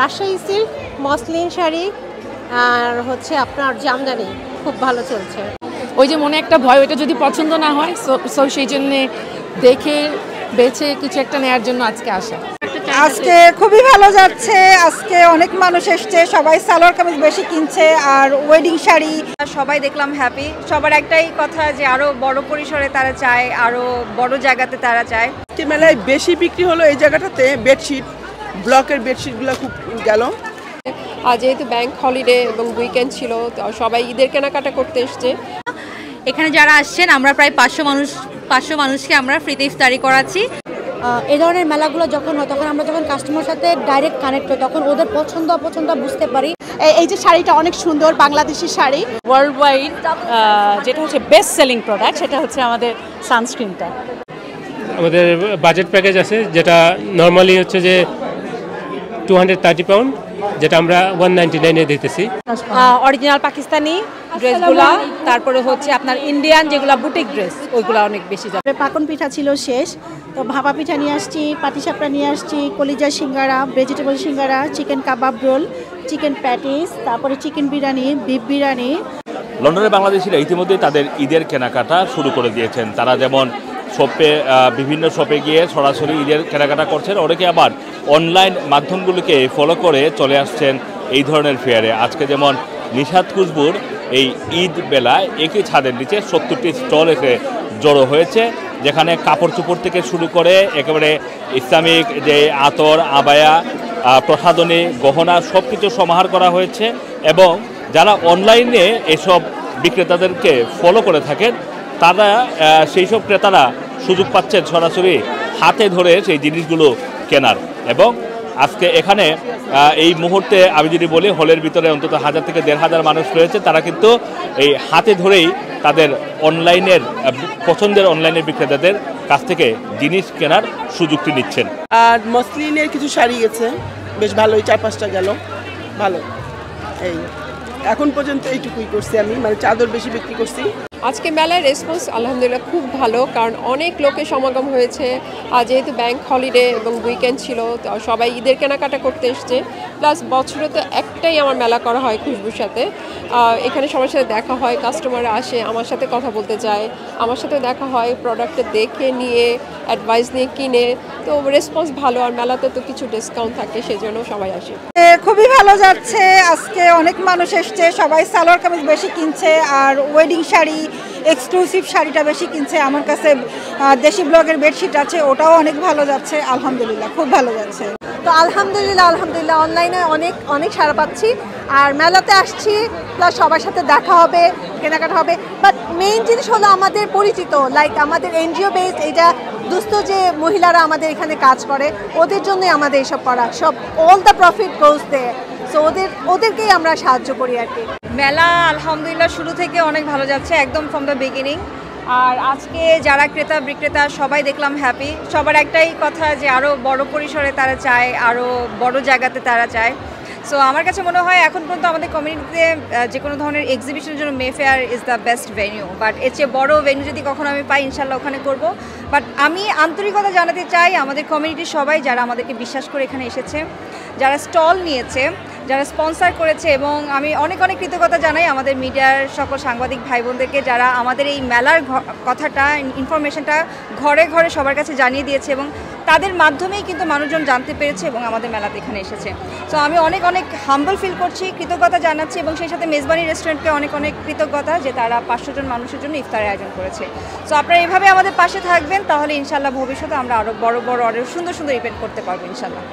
Rajshahi silk muslin sari আর হচ্ছে আপনার জামদানি। খুব ভালো চলছে। ওই যে মনে একটা ভয় ওইটা যদি পছন্দ না হয় সো সেই জন্যে দেখে বেছে কিছু একটা নেয়ার জন্য আজকে আসা। আজকে খুবই ভালো যাচ্ছে। আজকে অনেক মানুষ এসছে সবাই সালোয়ার কামিজ বেশি কিনছে আর ওয়েডিং শাড়ি। সবাই দেখলাম হ্যাপি সবার একটাই কথা যে আরও বড় পরিসরে তারা চায় আরও বড় জায়গাতে তারা চায়। মেলায় বেশি বিক্রি হলো এই জায়গাটাতে বেডশিট ব্লকের বেডশিটগুলো খুব গেল। আর যেহেতু ব্যাংক হলিডে এবং উইকেন্ড ছিল তো সবাই ঈদের কেনাকাটা করতে এসছে। এখানে যারা আসছেন আমরা প্রায় পাঁচশো মানুষ পাঁচশো মানুষকে আমরা ফ্রিতে ইফতারি করাচ্ছি। এই ধরনের মেলাগুলো যখন হয় তখন আমরা যখন কাস্টমার সাথে ডাইরেক্ট কানেক্ট হই তখন ওদের পছন্দ অপছন্দ বুঝতে পারি। এই যে শাড়িটা অনেক সুন্দর বাংলাদেশি শাড়ি। ওয়ার্ল্ড ওয়াইড যেটা হচ্ছে বেস্ট সেলিং প্রোডাক্ট সেটা হচ্ছে আমাদের সানস্ক্রিনটা আমাদের বাজেট প্যাকেজ আছে যেটা নর্মালি হচ্ছে যে টু হান্ড্রেড থার্টি পাউন্ড যেটা আমরা ওয়ান নাইনটি নাইনে দিতেছি। অরিজিনাল পাকিস্তানি ড্রেসগুলা তারপরে হচ্ছে আপনার ইন্ডিয়ান যেগুলো বুটিক ড্রেস ওইগুলো অনেক বেশি যাবে। পাকন পিঠা ছিল শেষ তো ভাপা পিঠা নিয়ে আসছি পাটিসাপটা নিয়ে আসছি কলিজা singara vegetable singara chicken kebab roll chicken patties তারপরে চিকেন বিরিয়ানি বিফ বিরিয়ানি। লন্ডনের বাংলাদেশিরা ইতিমধ্যেই তাদের ঈদের কেনাকাটা শুরু করে দিয়েছেন। তারা যেমন শপে বিভিন্ন শপে গিয়ে সরাসরি ঈদের কেনাকাটা করছেন। অনেকে আবার অনলাইন মাধ্যমগুলোকে ফলো করে চলে আসছেন এই ধরনের ফেয়ারে আজকে যেমন নিশাদ কুজবুর এই ঈদ বেলায় একই ছাদের নিচে সত্তরটি স্টল এসে জড়ো হয়েছে, যেখানে কাপড় চোপড় থেকে শুরু করে একেবারে ইসলামিক যে আতর, আবায়া প্রসাধনী, গহনা সব কিছু সমাহার করা হয়েছে এবং যারা অনলাইনে এসব বিক্রেতাদেরকে ফলো করে থাকেন, তারা সেই সব ক্রেতারা সুযোগ পাচ্ছেন সরাসরি হাতে ধরে সেই জিনিসগুলো কেনার। এবং আজকে এখানে এই মুহূর্তে আমি যদি বলি, হলের ভিতরে অন্তত হাজার থেকে দেড় হাজার মানুষ রয়েছে। তারা কিন্তু এই হাতে ধরেই তাদের অনলাইনের পছন্দের অনলাইনের বিক্রেতাদের কাছ থেকে জিনিস কেনার সুযোগটি নিচ্ছেন। আর মসলিনের কিছু শাড়ি গেছে। বেশ ভালোই, চার পাঁচটা গেল। ভালো। এই, এখন পর্যন্ত এইটুকুই করছি আমি। মানে চাদর বেশি বিক্রি করছি। আজকে মেলার রেসপন্স আলহামদুলিল্লাহ খুব ভালো, কারণ অনেক লোকের সমাগম হয়েছে। আর যেহেতু ব্যাংক হলিডে এবং উইকেন্ড ছিল সবাই ঈদের কেনাকাটা করতে এসছে। প্লাস বছরে তো একটাই আমার মেলা করা হয় খুশবুর সাথে। এখানে সবার সাথে দেখা হয় কাস্টমার আসে, আমার সাথে কথা বলতে চায় আমার সাথে দেখা হয় প্রোডাক্টটা দেখে নিয়ে অ্যাডভাইস নিয়ে কিনে। তো রেসপন্স ভালো, আর মেলাতে তো কিছু ডিসকাউন্ট থাকে, সেজন্য সবাই আসে। খুবই ভালো যাচ্ছে। আজকে অনেক মানুষ এসছে, সবাই সালোয়ার কামিজ বেশি কিনছে, আর ওয়েডিং শাড়ি এক্সক্লুসিভ শাড়িটা বেশি কিনছে। আমার কাছে দেশি ব্লগের বেডশিট আছে, ওটাও অনেক ভালো যাচ্ছে। আলহামদুলিল্লাহ, খুব ভালো যাচ্ছে। তো আলহামদুলিল্লাহ আলহামদুলিল্লাহ অনলাইনে অনেক অনেক সারা পাচ্ছি। আর মেলাতে আসছি প্লাস সবার সাথে দেখা হবে, কেনাকাটা হবে। বাট মেইন জিনিস হলো আমাদের পরিচিত লাইক আমাদের এনজিও বেসড এটা দুস্থ যে মহিলারা আমাদের এখানে কাজ করে, ওদের জন্যই আমাদের এসব করা। সব all the profit goes they so ওদের, ওদেরকেই আমরা সাহায্য করি আর কি। মেলা আলহামদুলিল্লাহ শুরু থেকে অনেক ভালো যাচ্ছে, একদম ফ্রম দ্য বিগিনিং আর আজকে যারা ক্রেতা, বিক্রেতা, সবাই দেখলাম হ্যাপি সবার একটাই কথা যে আরও বড় পরিসরে তারা চায় আরও বড় জায়গাতে তারা চায়। সো আমার কাছে মনে হয় এখন পর্যন্ত আমাদের কমিউনিটিতে যে কোনো ধরনের এক্সিবিশনের জন্য May fair is the best venue but এর চেয়ে বড়ো ভেনিউ যদি কখনো আমি পাই ইনশাল্লাহ ওখানে করব। বাট আমি আন্তরিকতা জানাতে চাই আমাদের কমিউনিটির সবাই যারা আমাদেরকে বিশ্বাস করে এখানে এসেছে, যারা স্টল নিয়েছে। যারা স্পন্সর করেছে এবং আমি অনেক অনেক কৃতজ্ঞতা জানাই আমাদের মিডিয়ার সকল সাংবাদিক ভাই বোনদেরকে যারা আমাদের এই মেলার কথাটা ইনফরমেশনটা ঘরে ঘরে সবার কাছে জানিয়ে দিয়েছে এবং তাদের মাধ্যমেই কিন্তু মানুষজন জানতে পেরেছে এবং আমাদের মেলাতে এখানে এসেছে। সো আমি অনেক অনেক হাম্বল ফিল করছি, কৃতজ্ঞতা জানাচ্ছি এবং সেই সাথে মেজবানি রেস্টুরেন্টকে অনেক অনেক কৃতজ্ঞতা যে তারা পাঁচশো জন মানুষের জন্য ইফতারের আয়োজন করেছে। সো আপনারা এভাবে আমাদের পাশে থাকবেন, তাহলে ইনশাল্লাহ ভবিষ্যতে আমরা আরও বড় বড় আরও সুন্দর সুন্দর ইভেন্ট করতে পারব ইনশাল্লাহ